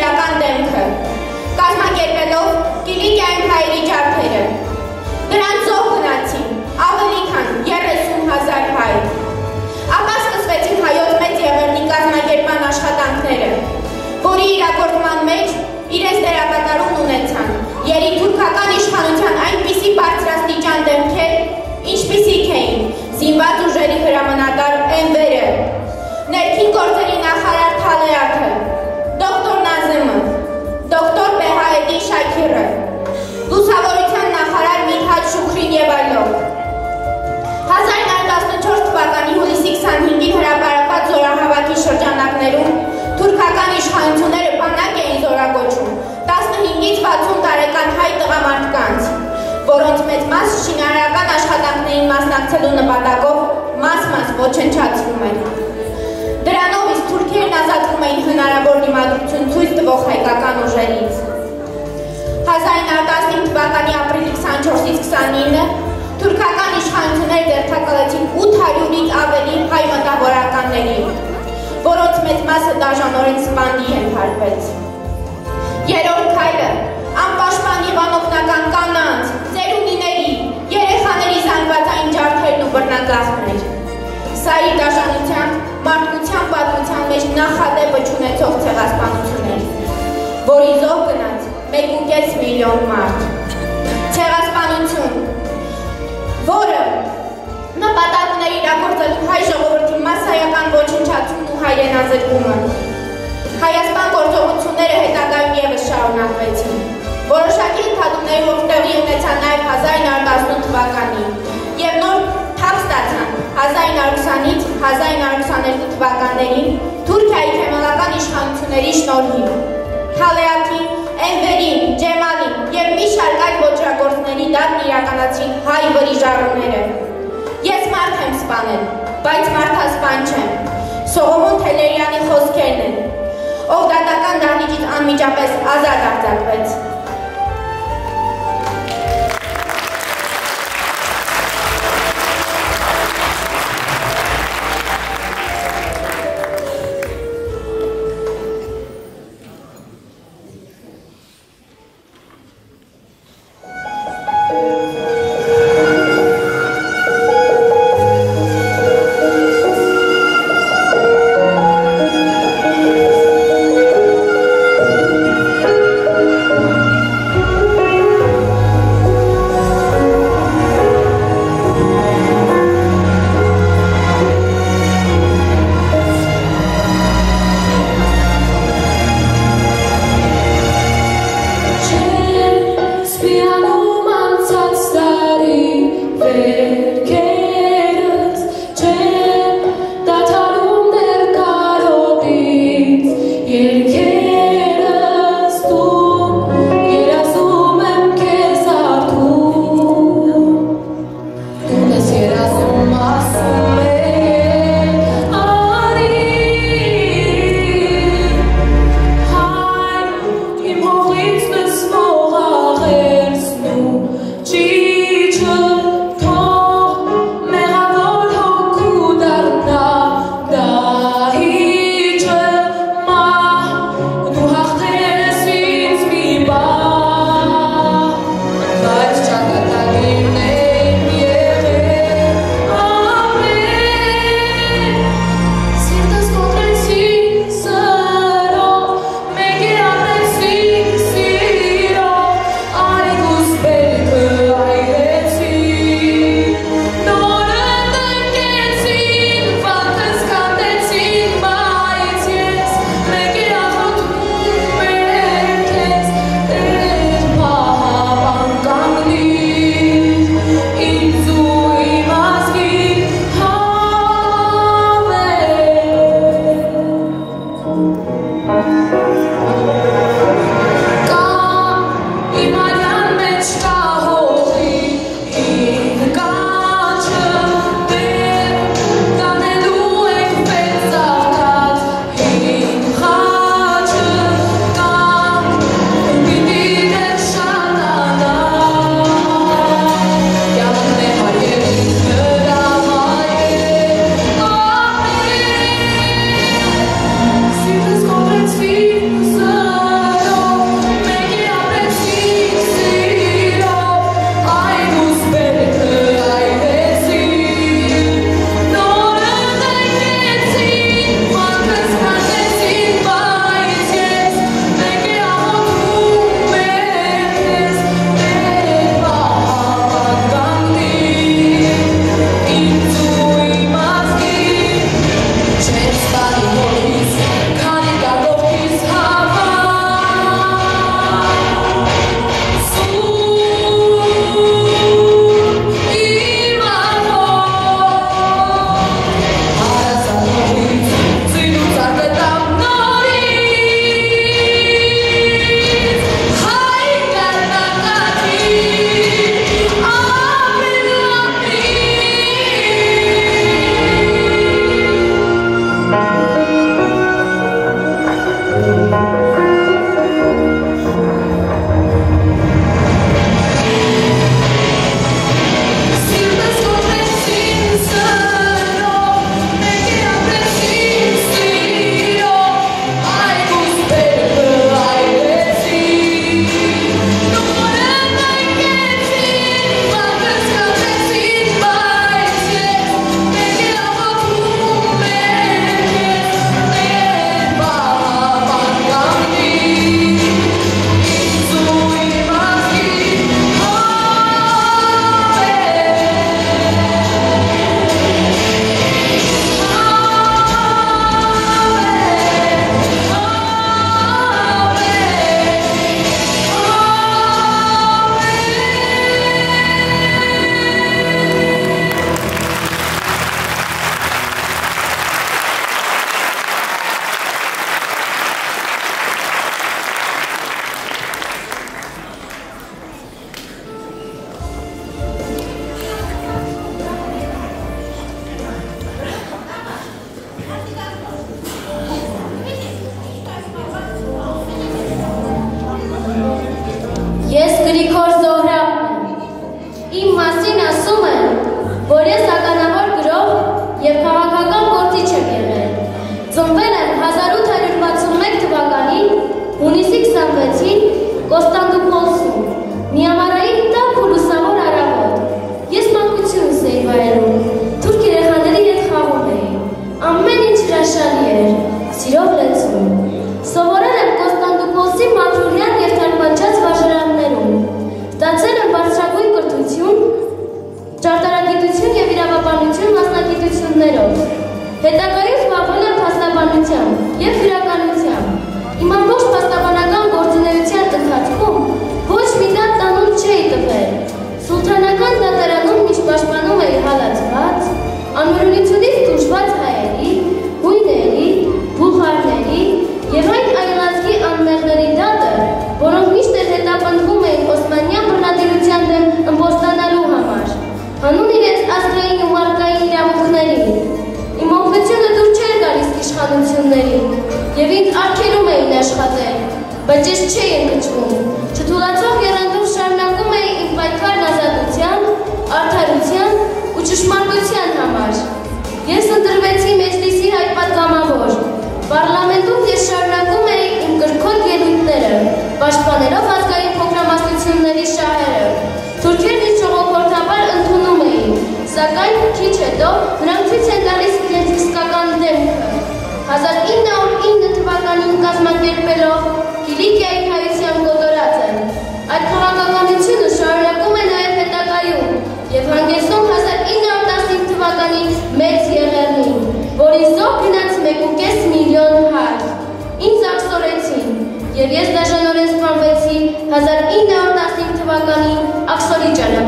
իրական դեմքը, կազմակերպելով Կիլիկիայում հայերի ջարդերը։ Դրանց զոհ գնացին ավելի քան 30 հազար հայ։ Ապա սկսվեցին հայոց մեծ եղերնի կազմակերպման աշխատանքները, որի իրագործման մեջ իրենց դերակատարումն ունեցան երիկ թուրքական իշխանության այնպիսի բարձրաստիճան դեմքեր, ինչպիսիք էին զինված ուժերի հրամանատար Էնվերը, ներքին գործերի նախարար Թալեաթը, եւ այլով։ 1914 թվականի հուլիսի 25-ին հրապարակված զորահավաքի շրջանակներում թուրքական իշխանությունները բանակ էին զորագոչում 15-ից 60 տարեկան հայ տղամարդկանց, որոնց մեծ մասը շինարարական աշխատանքներին մասնակցելու նպատակով մաս-մաս ոչնչացվում էր։ Դրանով իսկ թուրքերն ազատվում էին հնարավոր դիմադրություն ցույց տվող հայկական ուժերից։ 1915 թվականի ապրիլի 24-ից 29-ը թուրքական իշխանությունները դերթակալեցին 800-ից ավելի հայ մտավորականների, որոնց մեծ մասը դաժանորեն սպանդի ենթարկվեց։ Երրորդ քայլը. Անպաշտպան եւ անօգնական կանանց, ծերունիների, երեխաների զանգվածային ջարդերն ու բռնագաղթն էր։ Սա իր դաշնության, մարդկության պատմության մեջ նախադեպը չունեցող ցեղասպանություն էր, որի զոհ գնաց 1.5 միլիոն մարդ։ Ցեղասպանություն, որը նպատակ ուներ իրագործելու հայ ժողովրդի massայական ոչնչացումն ու հայրենազրկումը։ Հայաստան գործողությունները հետագայում եւս շարունակվեցին։ Որոշակի ընդհատումներով տեղի ունեցան նաև 1918 թվականին եւ նոր թափ ստացան 1920-ից 1922 թվականներին Թուրքիայի քեմալական իշխանությունների շնորհիվ։ Թալեաթին, Էմվերին, Ջեմալին եւ մի շարք այլ ոճրագործների դառն իրականացրին հայ վրիժառուները։ Ես մարդ եմ սպանել, բայց մարդասպան չեմ։ Սողոմոն Թելերյանի խոսքերն են, ով դատական դահլիճից անմիջապես ազատ արձակվեց։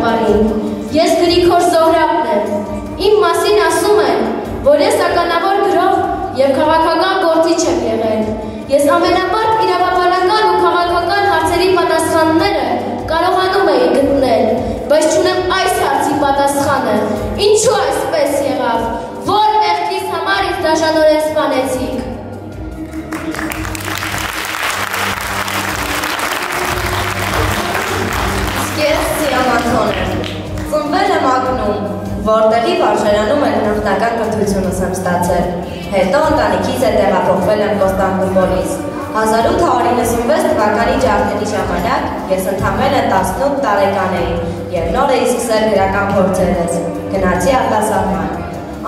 ճանապարհին։ Ես Գրիգոր Զոհրաբն եմ։ Իմ մասին ասում են, որ ես ականավոր գրող եւ քաղաքական գործիչ եմ եղել։ Ես ամենապարտ իրավաբանական ու քաղաքական հարցերի պատասխանները կարողանում էի գտնել, բայց չունեմ այս հարցի պատասխանը։ Ինչու այսպես եղավ։ Որ մեղքից համար ինձ դաշնորեն սպանեցիք։ Ես Եմ։ Ծնվել եմ Ակնում, որտեղի վարժարանում էլ նախնական կրթությունս եմ ստացել։ Հետո ընտանիքից է տեղափոխվել եմ Կոստանդնուպոլիս։ 1896 թվականի ջարդերի ժամանակ ես ընդամենը 18 տարեկան էի եւ նոր էի սկսել գրական փորձերս։ Գնացի արտասահման։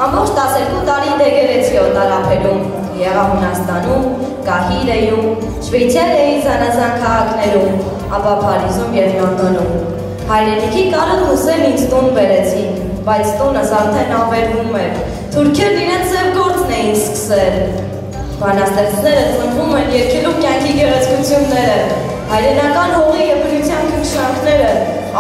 Ամբողջ 12 տարի դեգերեցի օտարափերում, եղա Հունաստանում, Կահիրեյում, Շվեյցարիայի զանազան քաղաքներում, ապա Փարիզում եւ Լոնդոնում։ Հայրենիքի կարը հուսել ինձ տուն բերեցին, բայց տունս արդեն ավերվում էր։ Թուրքերն իրենց ձև գործն էին սկսել։ Բանաստեղծները ծնվում են երկելու կյանքի գեղեցկությունները, հայրենական հողի եւ բնության քնքշանքները,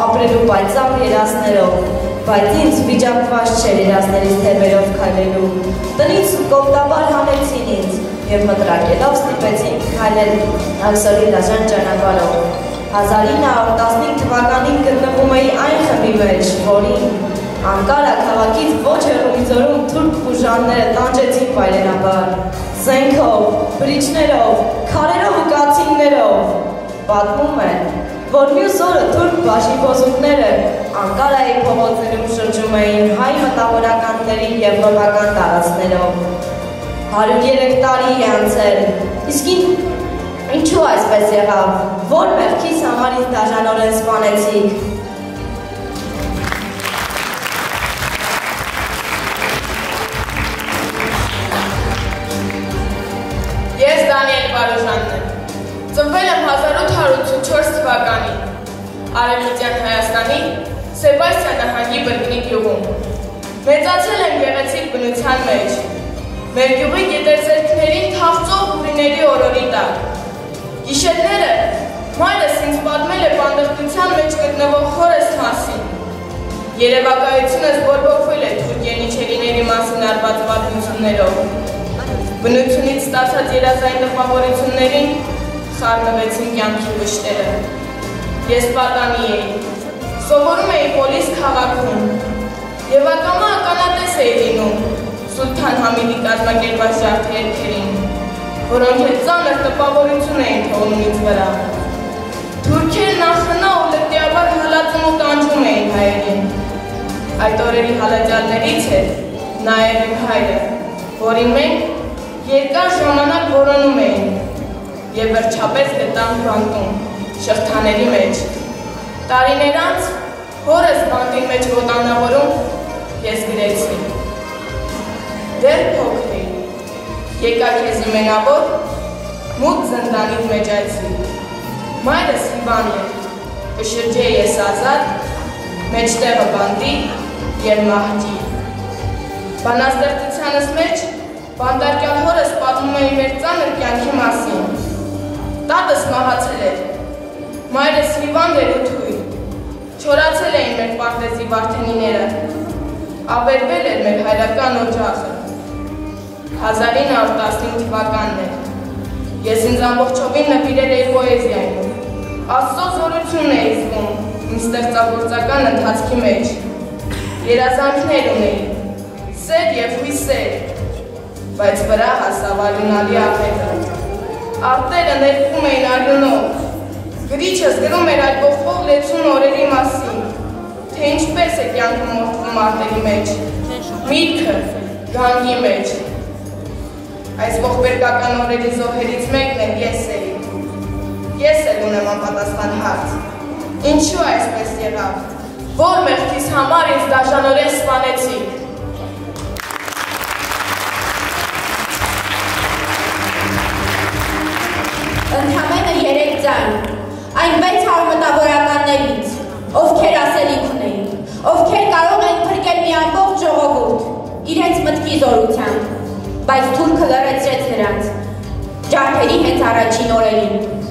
ապրելու պայծառ երասներով, բայց ինձ վիճակված չէր երասներից թևերով քայլելու։ Տնից կոպտաբար հանեցին ինձ եւ մտրակելով ստիպեցին քայլել աքսորի դաշան ճանապարհով։ 1915 թվականին գտնվում էի այն խմբի մեջ, որին Անկարա քաղաքից ոչ հեռու ձորում թուրք ուժանները տանջեցին պայրենաբար, զենքով, բրիչներով, քարերով ու կացիններով։ Պատմում են, որ մյուս օրը թուրք բաշիփոզուկները Անկարայի փողոցներում շրջում էին հայ մտավորականների եվրոպական տարածքներով։ 103 տարի է անցել, իսկ ինչու այսպես եղավ, որ մեղքիս համար ինձ դաժանորեն սպանեցիք։ Ես Դանիել Վարուժանն եմ։ Ծնվել եմ 1884 թվականին Արևմտյան Հայաստանի Սեբաստիան նահանգի Բրգնի գյուղում։ Մեծացել եմ գեղեցիկ բնության մեջ։ Մեր գյուղի գետերձերքներին թաղծող ուրիների օրորի տակ։ Գիշերները մայրս ինձ պատմել է բանդղտության մեջ գտնվող խորես մասին։ Երևակայությունս բորբոքվել է թուրքենի չերիների մասին արված պատմություններով։ Բնությունից ստացած երազային տպավորություններին խառնվեցին կյանքի վշտերը։ Ես պատանի էի, սովորում էի պոլիս քաղաքում եւ ակամա ականատես էի լինում Սուլթան Համիդի կազմակերպած ջարդերքերին, որոնք հետ ծանր տպավորություն էին թողնում ինձ վրա։ Թուրքերն անխնա ու լտիաբար հալածում ու տանջում էին հայերին։ Այդ օրերի հալաջալներից է նաև իմ հայրը, որին մենք երկար ժամանակ որոնում էինք եւ վերջապես գտանք բանտում շղթաների մեջ։ Տարիներ անց հորս բանտի մեջ ոտանավորում ես գրեցի։ Դեռ փոքր էի։ Եկա քեզ իմենավոր մութ զնդանից մեջ այցի։ Մայրս հիվան էր, կշրջե ես ազատ, մեջտեղը բանդի և մահջի։ Բանաստեղծությանս մեջ բանդարկյալ հորս պատմում էի մեր ծանր կյանքի մասին։ Տատս մահացել էր, մայրս հիվանդ էր ու թույլ, չորացել էին մեր պարտեզի վարդենիները, ավերվել էր մեր հայրական օջախը։ 1915 թվականն էր։ Ես ինձ ամբողջովին նվիրել էի պոեզիային։ Աստծո զորությունն էի զգում իմ ստեղծագործական ընթացքի մեջ։ Երազանքներ ունեի, սեր եւ հույսեր, բայց վրա հասավ արյունալի աղետը։ Արտերը ներկում էին արյունով, գրիչս գրում էր այդ բողբող լեցուն օրերի մասին, թե ինչպես է կյանքը մորթվում արտերի մեջ, միտքը գանգի մեջ։ Այս ողբերգական օրերի զոհերից մեկն էլ ես էի։ Ես էլ ունեմ անպատասխան հարց։ Ինչու այսպես եղավ։ Որ մեղքիս համար ինձ դաժանորեն սպանեցիք։ Ընդհանրապես երեք ձայն, այն 600 մտավորականներից, ովքեր ասելիք ունեին, ովքեր կարող էին փրկել մի ամբողջ ժողովուրդ, իրենց մտքի զորությամբ, բայց թուրքը լրացրեց նրանց, ջարդերի հենց առաջին օրերին։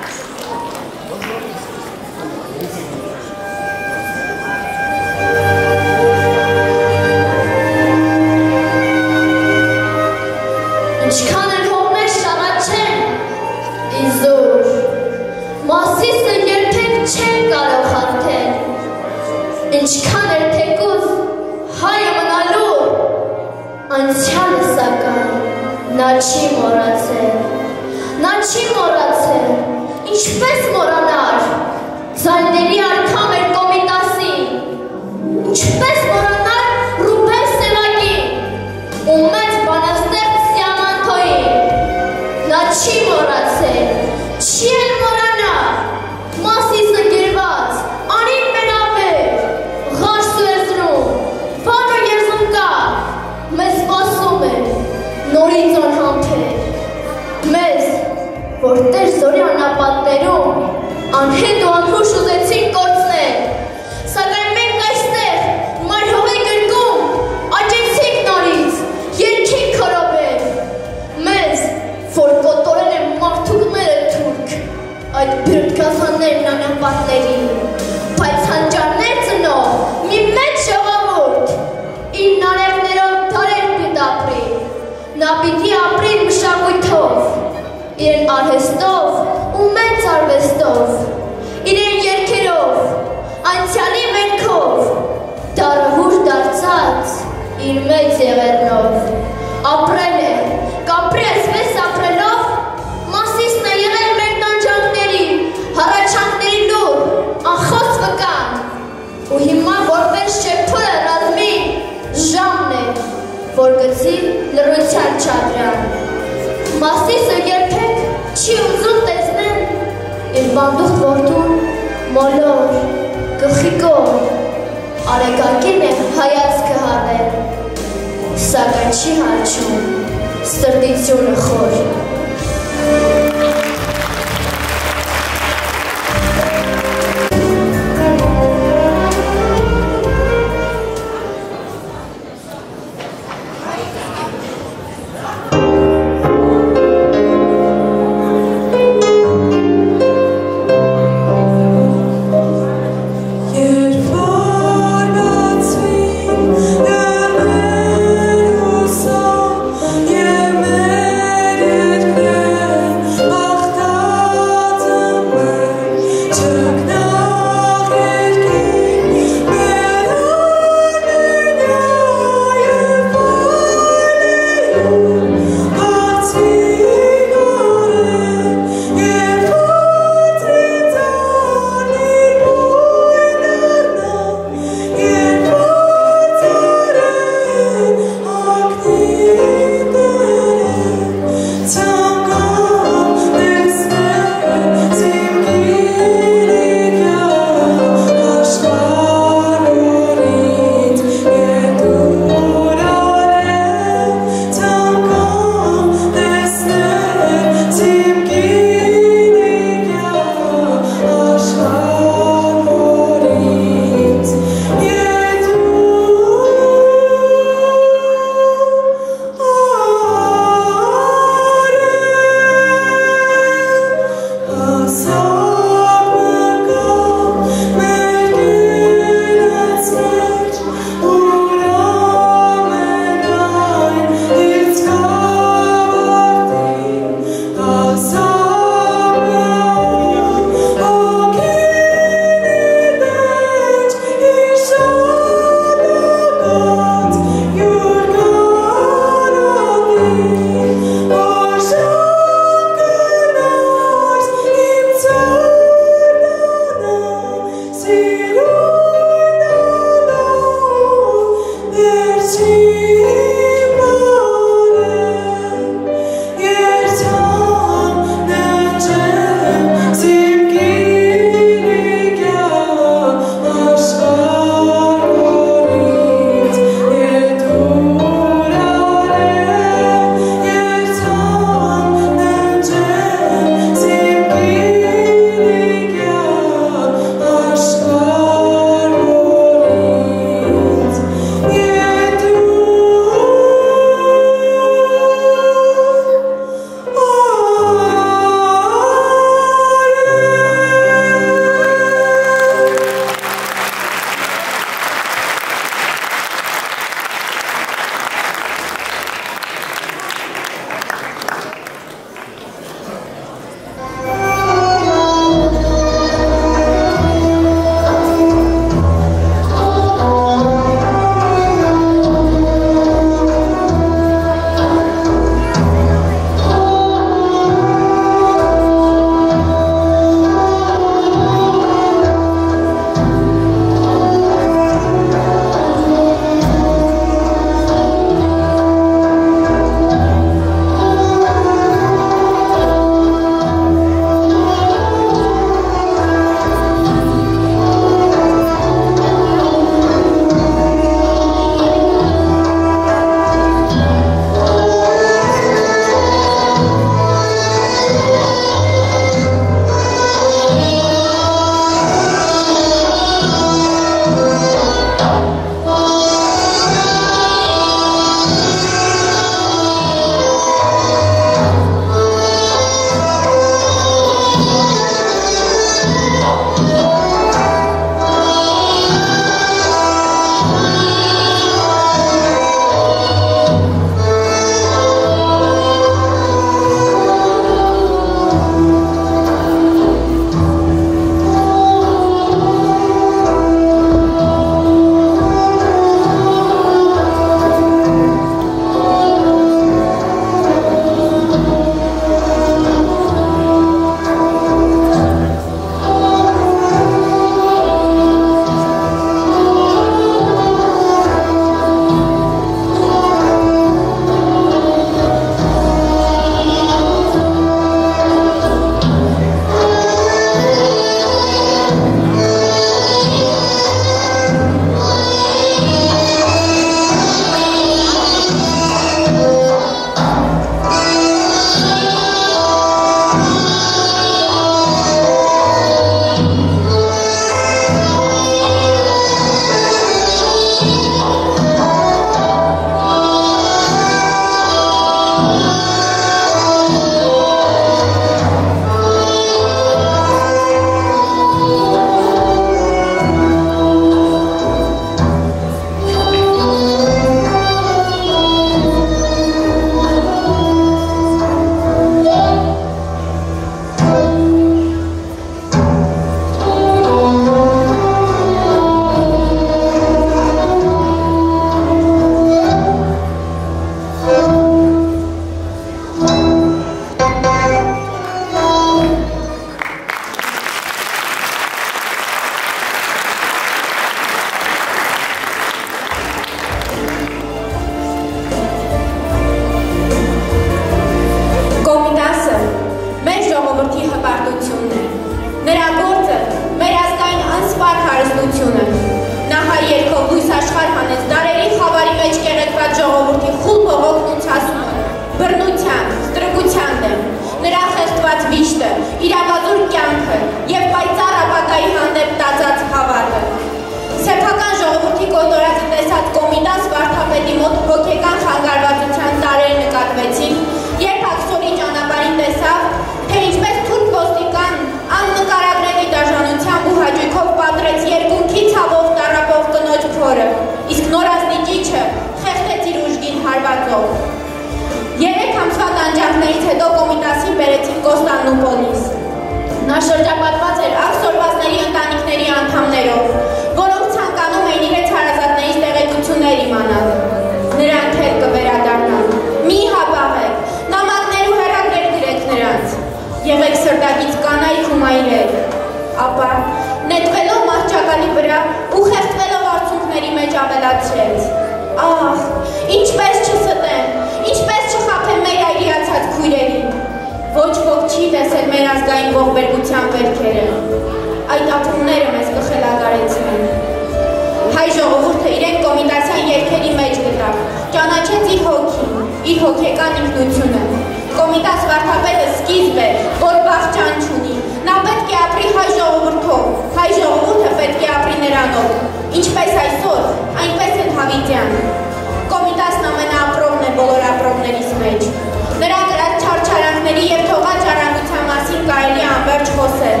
կարելի անվերջ խոսել,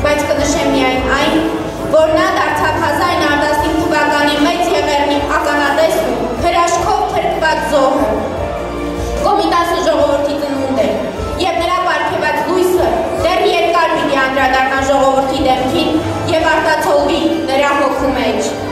բայց կնշեմ միայն այն, որ նա դարձավ 1915 թվականի մեծ եղերնի ականատեսն ու հրաշքով փրկված զոհը։ Կոմիտասը ժողովրդի ծնունդ է, եւ նրա պարգևած լույսը դեռ երկար պիտի անդրադառնա ժողովրդի դեմքին եւ արտացոլվի նրա հոգու մեջ։